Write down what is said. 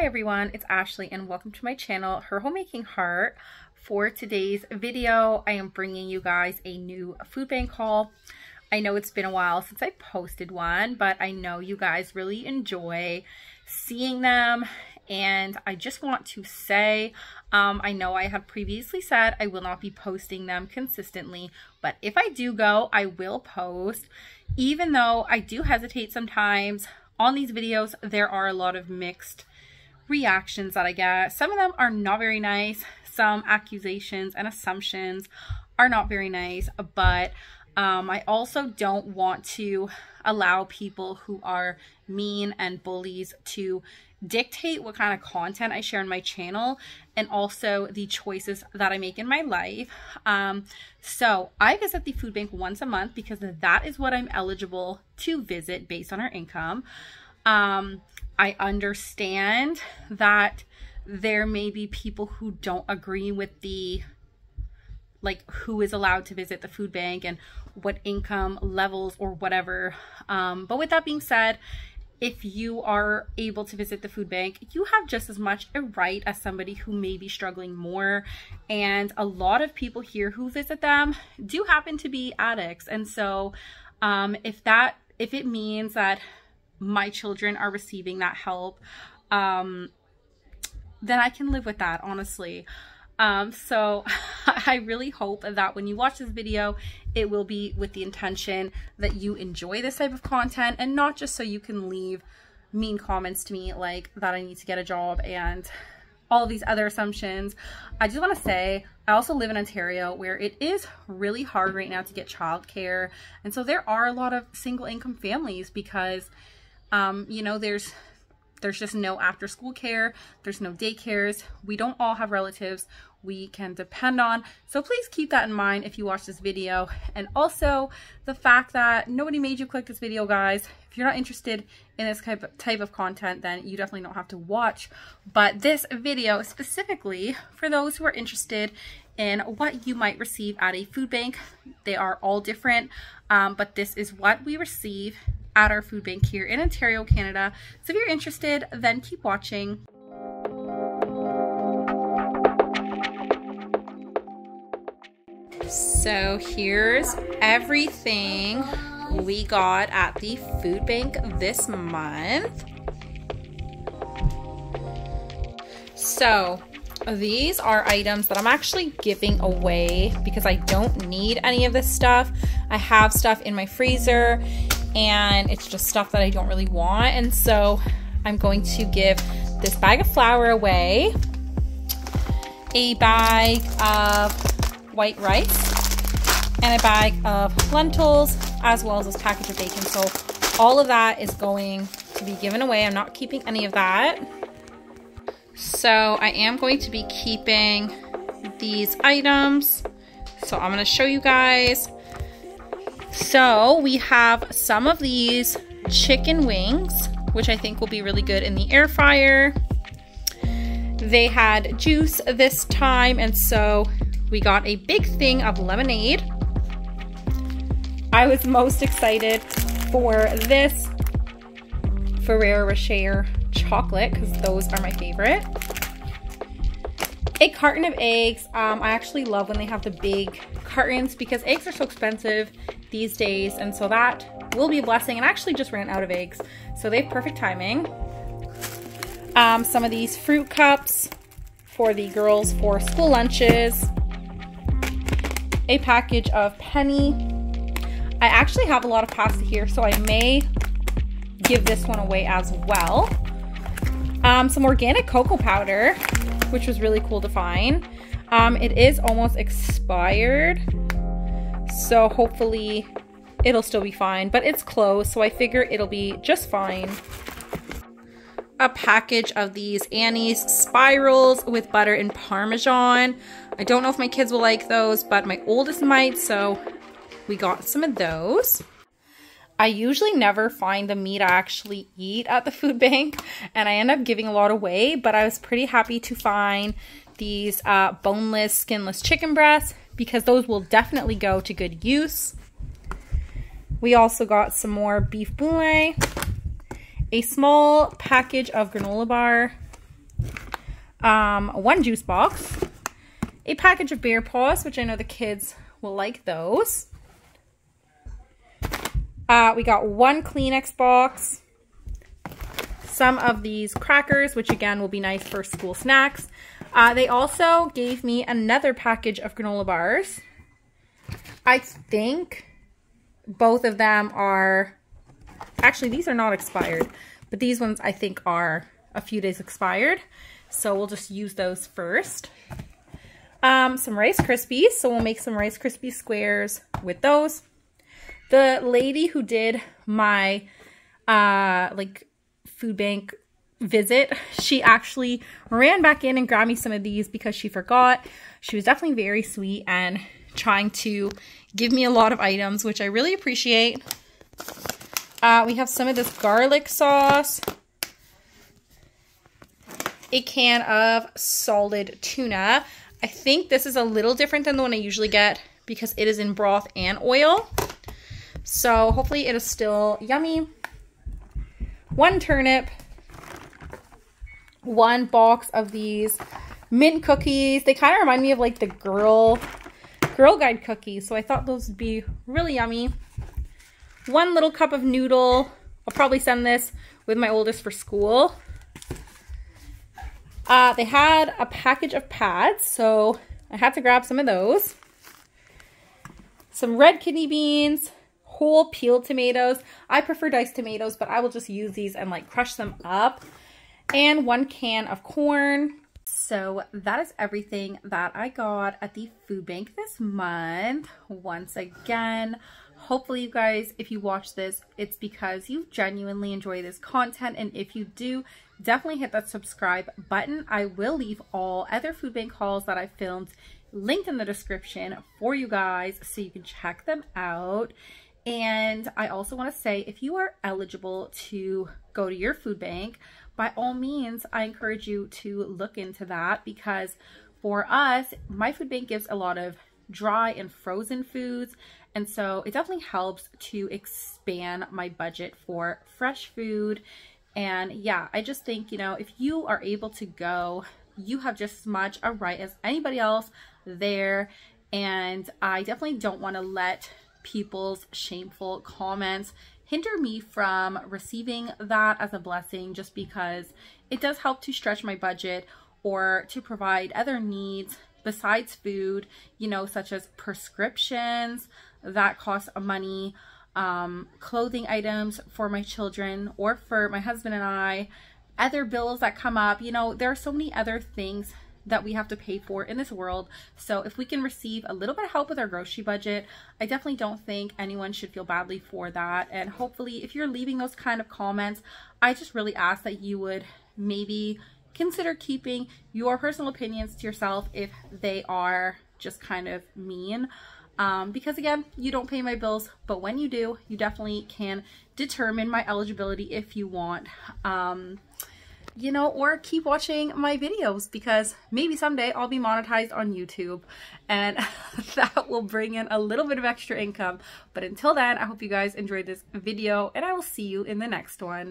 Hi everyone, it's Ashley and welcome to my channel, Her Homemaking Heart. For today's video, I am bringing you guys a new food bank haul. I know it's been a while since I posted one, but I know you guys really enjoy seeing them and I just want to say, um, I know I had previously said I will not be posting them consistently, but if I do go, I will post. Even though I do hesitate sometimes on these videos, there are a lot of mixed reactions that I get. Some of them are not very nice. Some accusations and assumptions are not very nice, but um, I also don't want to allow people who are mean and bullies to dictate what kind of content I share on my channel and also the choices that I make in my life. Um, so I visit the food bank once a month because that is what I'm eligible to visit based on our income. Um, I understand that there may be people who don't agree with the like who is allowed to visit the food bank and what income levels or whatever. Um, but with that being said, if you are able to visit the food bank, you have just as much a right as somebody who may be struggling more. And a lot of people here who visit them do happen to be addicts. And so um, if that, if it means that my children are receiving that help, um, then I can live with that, honestly. Um, so I really hope that when you watch this video, it will be with the intention that you enjoy this type of content and not just so you can leave mean comments to me like that I need to get a job and all these other assumptions. I just want to say I also live in Ontario where it is really hard right now to get childcare. And so there are a lot of single income families because um, you know, there's there's just no after school care, there's no daycares. We don't all have relatives we can depend on. So please keep that in mind if you watch this video. And also the fact that nobody made you click this video, guys. If you're not interested in this type of, type of content, then you definitely don't have to watch. But this video specifically for those who are interested in what you might receive at a food bank. They are all different, um, but this is what we receive at our food bank here in Ontario, Canada. So if you're interested, then keep watching. So here's everything we got at the food bank this month. So these are items that I'm actually giving away because I don't need any of this stuff. I have stuff in my freezer and it's just stuff that I don't really want. And so I'm going to give this bag of flour away, a bag of white rice, and a bag of lentils, as well as this package of bacon. So all of that is going to be given away. I'm not keeping any of that. So I am going to be keeping these items. So I'm going to show you guys. So we have some of these chicken wings, which I think will be really good in the air fryer. They had juice this time, and so we got a big thing of lemonade. I was most excited for this Ferrero Rocher chocolate because those are my favorite. A carton of eggs. Um, I actually love when they have the big cartons because eggs are so expensive these days and so that will be a blessing and I actually just ran out of eggs so they have perfect timing. Um, some of these fruit cups for the girls for school lunches a package of penne. I actually have a lot of pasta here, so I may give this one away as well. Um, some organic cocoa powder, which was really cool to find. Um, it is almost expired, so hopefully it'll still be fine, but it's closed, so I figure it'll be just fine. A package of these Annie's spirals with butter and parmesan. I don't know if my kids will like those, but my oldest might, so we got some of those. I usually never find the meat I actually eat at the food bank, and I end up giving a lot away, but I was pretty happy to find these uh, boneless, skinless chicken breasts because those will definitely go to good use. We also got some more beef bouillon, a small package of granola bar, um, one juice box, a package of bear paws, which I know the kids will like those. Uh, we got one Kleenex box, some of these crackers, which again will be nice for school snacks. Uh, they also gave me another package of granola bars. I think both of them are, actually these are not expired, but these ones I think are a few days expired. So we'll just use those first. Um, some Rice Krispies. So we'll make some Rice Krispie squares with those. The lady who did my uh, like food bank visit, she actually ran back in and grabbed me some of these because she forgot. She was definitely very sweet and trying to give me a lot of items, which I really appreciate. Uh, we have some of this garlic sauce, a can of solid tuna. I think this is a little different than the one I usually get because it is in broth and oil. So hopefully it is still yummy. One turnip, one box of these mint cookies. They kind of remind me of like the girl Girl Guide cookies. So I thought those would be really yummy. One little cup of noodle. I'll probably send this with my oldest for school. Uh, they had a package of pads, so I had to grab some of those. Some red kidney beans, whole peeled tomatoes. I prefer diced tomatoes, but I will just use these and like crush them up. And one can of corn. So that is everything that I got at the food bank this month. Once again, hopefully you guys, if you watch this, it's because you genuinely enjoy this content. And if you do, definitely hit that subscribe button. I will leave all other food bank hauls that I filmed linked in the description for you guys so you can check them out. And I also want to say if you are eligible to go to your food bank, by all means, I encourage you to look into that because for us, my food bank gives a lot of dry and frozen foods. And so it definitely helps to expand my budget for fresh food. And yeah, I just think, you know, if you are able to go, you have just as much a right as anybody else there. And I definitely don't want to let people's shameful comments hinder me from receiving that as a blessing just because it does help to stretch my budget or to provide other needs besides food, you know, such as prescriptions that cost money, um, clothing items for my children or for my husband and I, other bills that come up. You know, there are so many other things that we have to pay for in this world. So if we can receive a little bit of help with our grocery budget, I definitely don't think anyone should feel badly for that. And hopefully if you're leaving those kind of comments, I just really ask that you would maybe consider keeping your personal opinions to yourself if they are just kind of mean. Um, because again, you don't pay my bills, but when you do, you definitely can determine my eligibility if you want. Um, you know, or keep watching my videos because maybe someday I'll be monetized on YouTube and that will bring in a little bit of extra income. But until then, I hope you guys enjoyed this video and I will see you in the next one.